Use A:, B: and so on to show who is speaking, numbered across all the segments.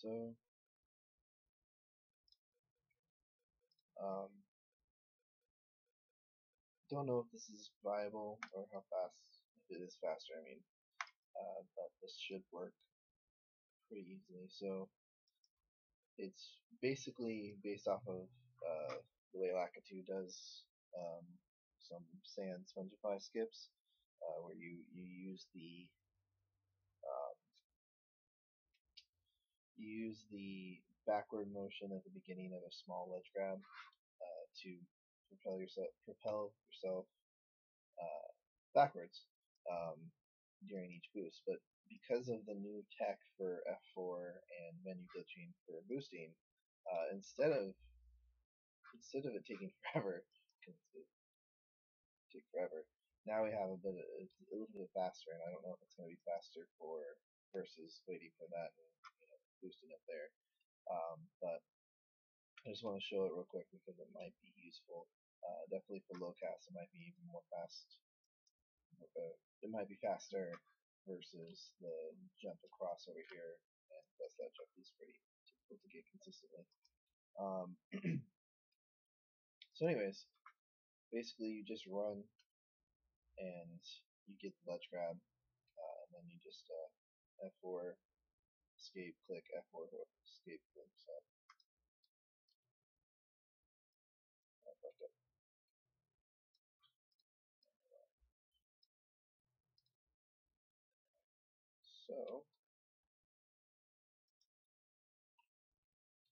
A: so um, don't know if this is viable or how fast if it is faster I mean uh, but this should work pretty easily. So it's basically based off of uh, the way Lakitu does um, some sand spongify skips uh, where you, you use the um, you use the backward motion at the beginning of a small ledge grab uh, to propel yourself propel yourself uh, backwards um, during each boost. But because of the new tech for F4 and menu glitching for boosting, uh, instead of instead of it taking forever, take forever. Now we have a bit of, a little bit faster, and I don't know if it's going to be faster for versus waiting for that boosting up there. Um, but I just want to show it real quick because it might be useful. Uh, definitely for low cast, it might be even more fast. Uh, it might be faster versus the jump across over here, and plus that jump is pretty difficult to get consistently. Um, so anyways, basically you just run and you get the ledge grab, uh, and then you just uh, F4 escape click F4 escape click so oh, So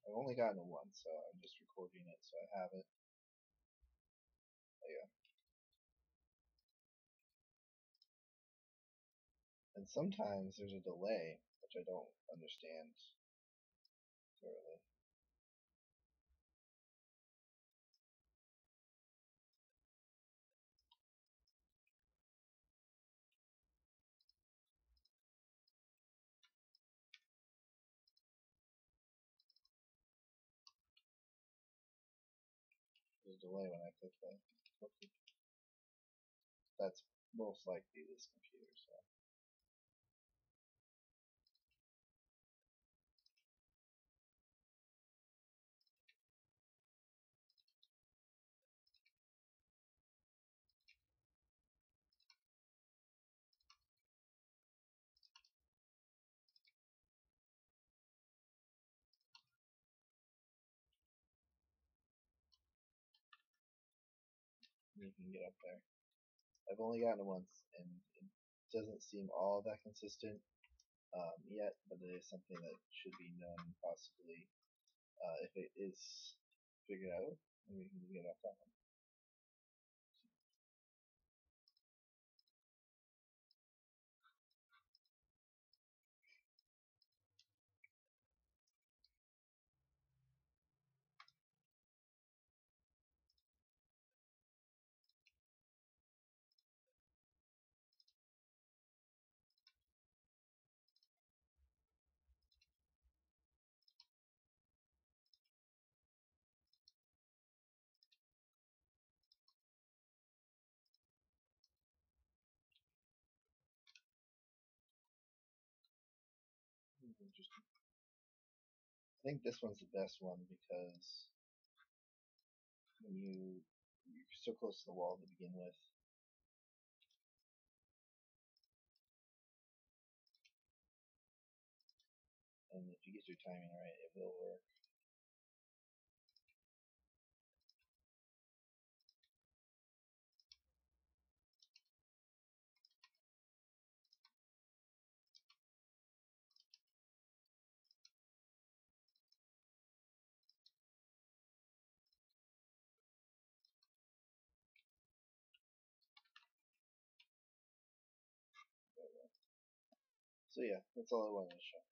A: I've only gotten it once, so I'm just recording it so I have it. Oh, there go. And sometimes there's a delay, which I don't understand thoroughly. There's a delay when I click that. That's most likely this computer, you can get up there. I've only gotten it once, and it doesn't seem all that consistent um, yet, but it is something that should be known possibly. Uh, if it is figured out, we can get off that one. I think this one's the best one because when you you're so close to the wall to begin with. And if you get your timing right, it will work. So yeah, that's all I wanted to show.